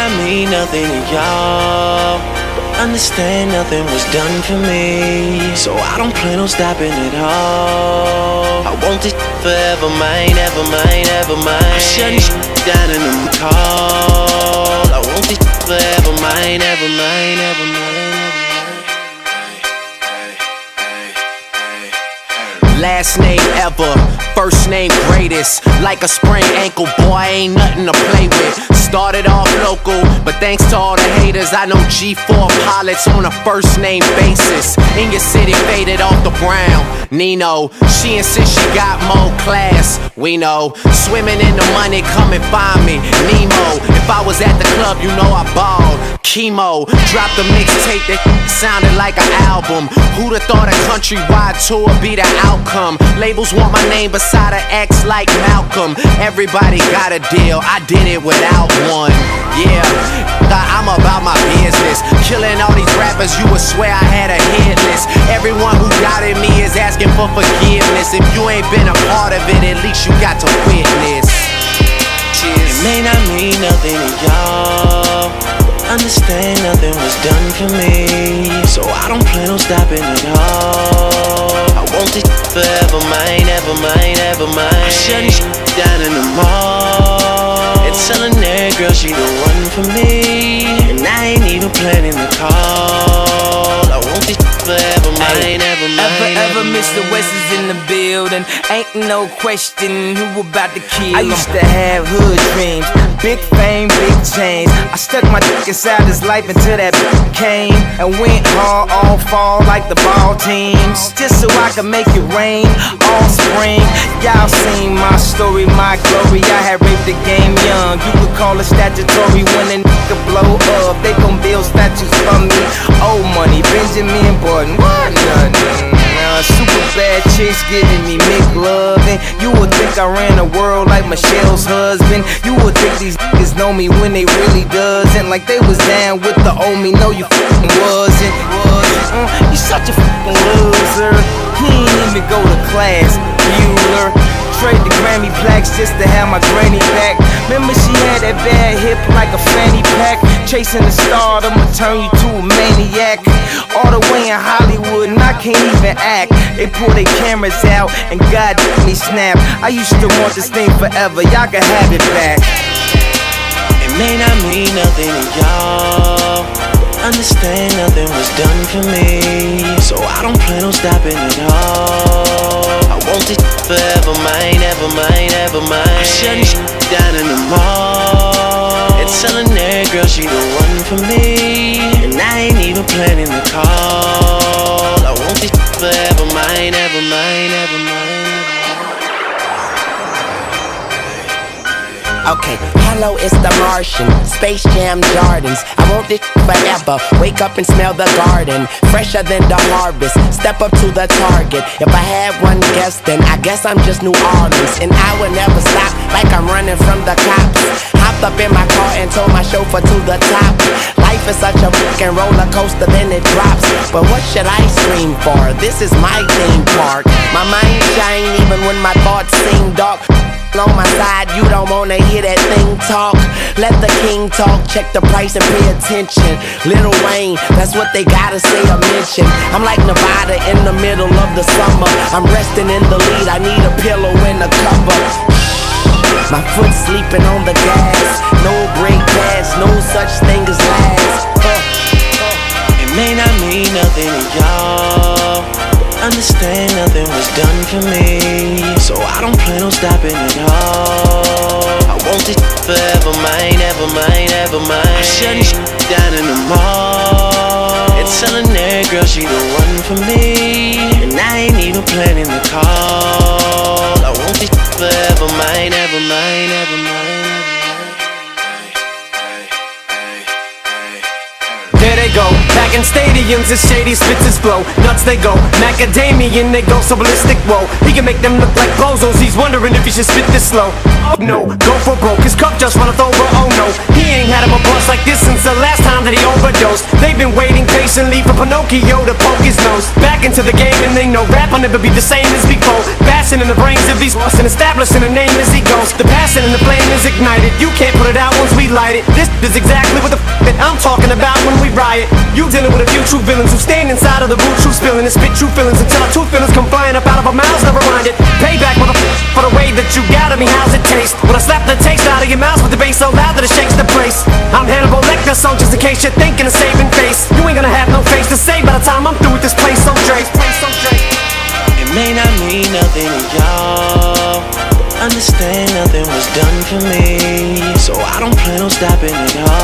not mean nothing to y'all. Understand nothing was done for me. So I don't plan on stopping at all. I want this forever mine, ever mine, ever mine. I'm shutting down in the call. I want this forever mine, ever mine, ever mine. Last name ever, first name greatest. Like a sprained ankle, boy, ain't nothing to play with. Started off local, but thanks to all the haters, I know G4 pilots on a first name basis. In your city, faded off the brown. Nino, she insists she got more class. We know, swimming in the money, come and find me. Nemo, if I was at the club, you know I balled. Chemo, dropped a mixtape that sounded like an album. Who'da thought a countrywide tour be the outcome? Labels want my name beside an X like Malcolm. Everybody got a deal, I did it without one. Yeah, I'm about my business. Killing all these rappers, you would swear I had a hit list. Everyone who doubted me is asking for forgiveness. If you ain't been a part of it, at least you got to witness. It may not mean nothing to y'all. but Understand nothing was done for me. So I don't plan on stopping at all. I want this forever mine, ever mine, ever mine. I'm shutting shit down in the mall. And telling that girl she the one for me. And I ain't even planning the call. Mr. West is in the building. Ain't no question who about to kill I used to have hood dreams, big fame, big chains. I stuck my dick inside his life until that came and went hard all fall like the ball teams. Just so I could make it rain all spring. Y'all seen my story, my glory. I had raped the game young. You could call it statutory when a nigga blow up. They gon' build statues for me. Old money, Benjamin Button. Super bad chicks giving me mixed McLovin. You would think I ran the world like Michelle's husband. You would think these niggas know me when they really doesn't. Like they was down with the old me. No, you fucking wasn't. Uh, you such a fucking loser. He ain't even go to class, Bueller. Trade the Grammy plaques just to have my granny back. Remember she had that bad hip like a fanny pack. Chasing the star, I'ma turn you to a maniac. All the way in Hollywood, and I can't even act. They pull their cameras out and God me snap. I used to want this thing forever, y'all can have it back. It may not mean nothing to y'all. Understand nothing was done for me. So I don't plan on stopping at all. I want this forever mine, ever mine, ever mine. I'm shutting shit down in the mall. And telling that girl she the Okay, hello, it's the Martian. Space Jam Jordans. I want this forever. Wake up and smell the garden. Fresher than the harvest. Step up to the target. If I had one guess, then I guess I'm just New Orleans. And I will never stop like I'm running from the cops. Hopped up in my car and told my chauffeur to the top. Life is such a fucking roller coaster, then it drops. But what should I scream for? This is my theme park. My mind shine even when my thoughts on my side, you don't wanna hear that thing talk. Let the king talk, check the price and pay attention. Lil Wayne, that's what they gotta say or mention. I'm like Nevada in the middle of the summer. I'm resting in the lead, I need a pillow and a cover. My foot sleeping on the gas, no brake pads, no such thing as last. Uh, It may not mean nothing to y'all. Understand nothing was done for me. So I don't plan on stopping at all. I want this forever mine, ever mine, ever mine. I'm shutting down in the mall. And telling that girl she the one for me. And I ain't even planning the call. I want this forever mine, ever mine, ever mine. In stadiums as shady spits his flow. Nuts they go, macadamian they go so ballistic. Whoa, he can make them look like bozos. He's wondering if he should spit this slow. Oh no, go for broke. His cup just runneth over. Oh no, he ain't had him a bust like this since the last time that he overdosed. They've been waiting patiently for Pinocchio to poke his nose. Back into the game and they know rap will never be the same as before. Bashing in the brains of these and establishing a name as he goes. The passion and the flame is ignited. You can't put it out once we light it. This is exactly what the f that I'm talking about when we riot. You dealing with a few true villains who stand inside of the root, true spilling and spit true feelings until our true feelings come flying up out of our mouths. Never mind it. Payback, motherfucker, for the way that you got me. How's it taste? When I slap the taste out of your mouth with the bass so loud that it Lecter, so just in case you're thinking of saving face, you ain't gonna have no face to say by the time I'm through with this place. So Dre. It may not mean nothing to y'all. Understand nothing was done for me. So I don't plan on stopping at all.